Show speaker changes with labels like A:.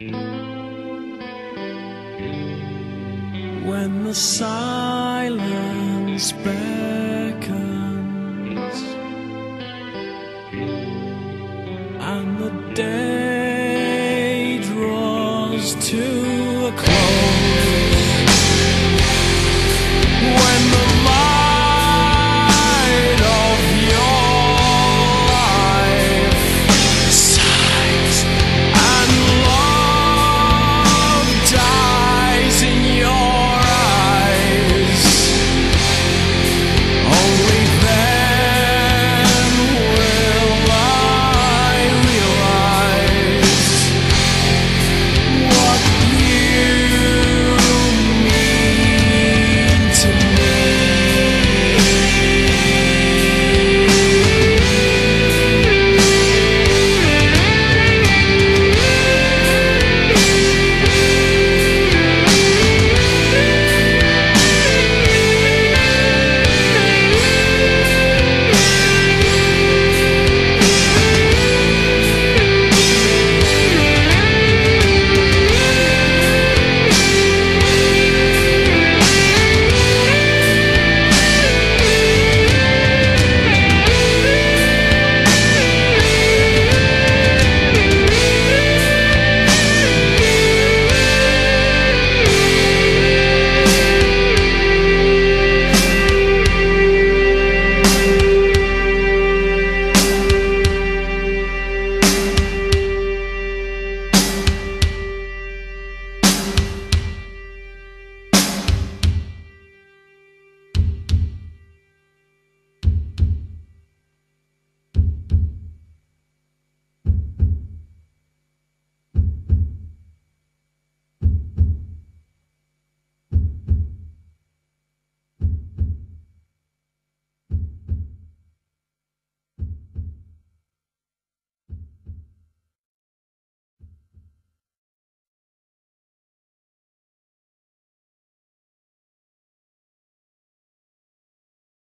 A: When the silence beckons and the day draws to a close.